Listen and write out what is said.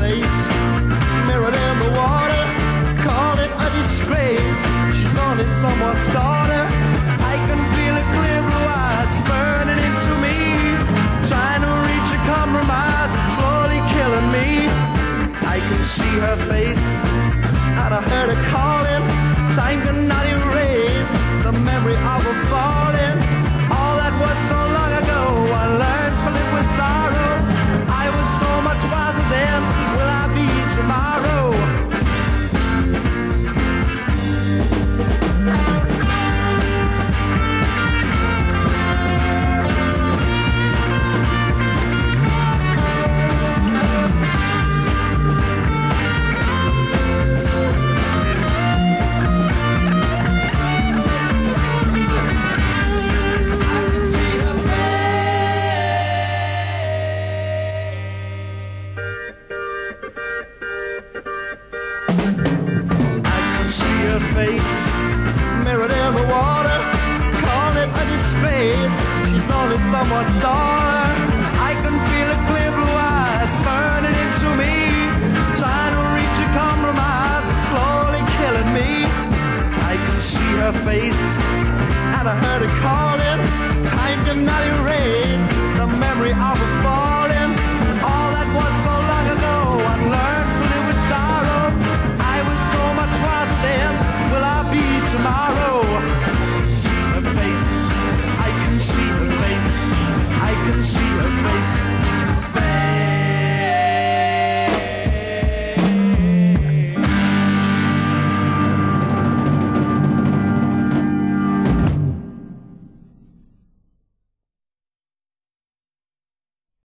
face, mirrored in the water. Call it a disgrace. She's only someone's daughter. I can feel her clear blue eyes burning into me. Trying to reach a compromise is slowly killing me. I can see her face, and I heard her calling. Time cannot face mirrored in the water. She's only. I can feel her clear blue eyes burning into me. Trying to reach a compromise, slowly killing me. I can see her face, and I heard her calling. Time cannot erase can see her face.